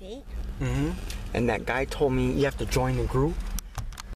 See? Mm-hmm. And that guy told me you have to join the group.